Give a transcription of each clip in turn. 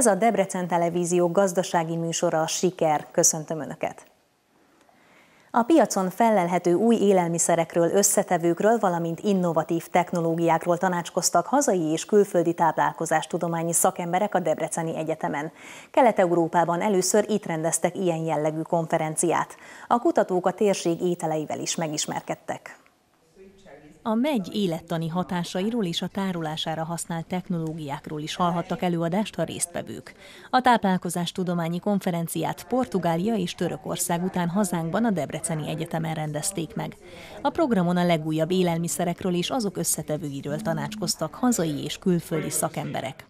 Ez a Debrecen Televízió gazdasági műsora a Siker. Köszöntöm Önöket! A piacon fellelhető új élelmiszerekről, összetevőkről, valamint innovatív technológiákról tanácskoztak hazai és külföldi táplálkozástudományi szakemberek a Debreceni Egyetemen. Kelet-Európában először itt rendeztek ilyen jellegű konferenciát. A kutatók a térség ételeivel is megismerkedtek. A megy élettani hatásairól és a tárolására használt technológiákról is hallhattak előadást a résztvevők. A táplálkozás tudományi konferenciát Portugália és Törökország után hazánkban a Debreceni Egyetemen rendezték meg. A programon a legújabb élelmiszerekről és azok összetevőiről tanácskoztak hazai és külföldi szakemberek.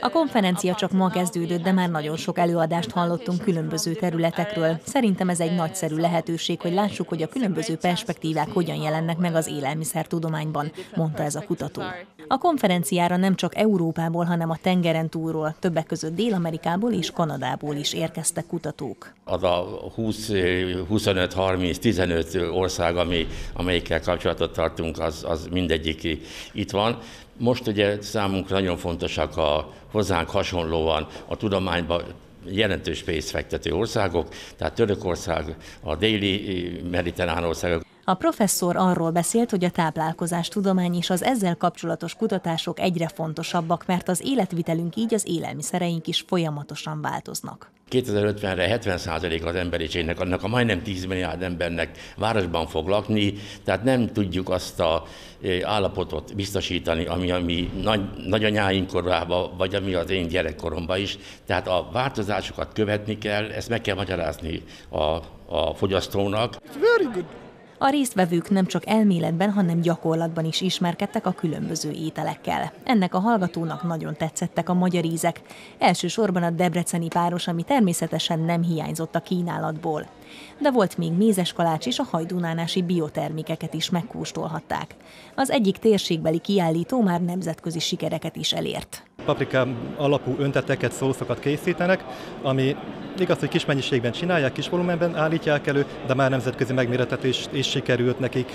A konferencia csak ma kezdődött, de már nagyon sok előadást hallottunk különböző területekről. Szerintem ez egy nagyszerű lehetőség, hogy lássuk, hogy a különböző perspektívák hogyan jelennek meg az élelmiszertudományban, mondta ez a kutató. A konferenciára nem csak Európából, hanem a tengeren túlról, többek között Dél-Amerikából és Kanadából is érkeztek kutatók. Az a 20, 25, 30, 15 ország, ami, amelyikkel kapcsolatot tartunk, az, az mindegyik itt van. Most ugye számunkra nagyon fontosak a hozzánk hasonlóan a tudományban jelentős pénzt fektető országok, tehát Törökország, a déli mediterrán országok. A professzor arról beszélt, hogy a táplálkozás tudomány és az ezzel kapcsolatos kutatások egyre fontosabbak, mert az életvitelünk így az élelmiszereink is folyamatosan változnak. 2050-re 70% az emberiségnek, annak a majdnem 10 milliárd embernek városban fog lakni, tehát nem tudjuk azt a állapotot biztosítani, ami a mi nagy, nagyanyáink korában, vagy ami az én gyerekkoromban is. Tehát a változásokat követni kell, ezt meg kell magyarázni a, a fogyasztónak. Very good. A résztvevők nem csak elméletben, hanem gyakorlatban is ismerkedtek a különböző ételekkel. Ennek a hallgatónak nagyon tetszettek a magyar ízek. Elsősorban a debreceni páros, ami természetesen nem hiányzott a kínálatból. De volt még mézes kalács és a hajdunánási biotermikeket is megkóstolhatták. Az egyik térségbeli kiállító már nemzetközi sikereket is elért. Paprika alapú önteteket, szószokat készítenek, ami Igaz, hogy kis mennyiségben csinálják, kis volumenben állítják elő, de már nemzetközi megméretetés is sikerült nekik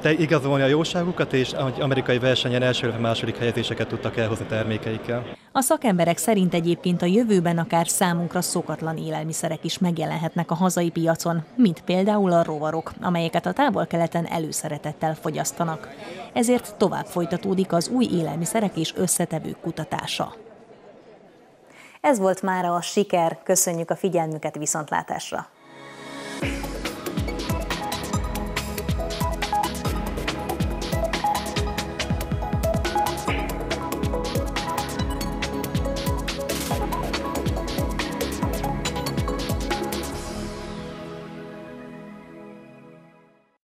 te igazolni a jóságukat, és amerikai versenyen első második helyezéseket tudtak elhozni termékeikkel. A szakemberek szerint egyébként a jövőben akár számunkra szokatlan élelmiszerek is megjelenhetnek a hazai piacon, mint például a rovarok, amelyeket a távol-keleten előszeretettel fogyasztanak. Ezért tovább folytatódik az új élelmiszerek és összetevők kutatása. Ez volt már a siker, köszönjük a figyelmüket viszontlátásra!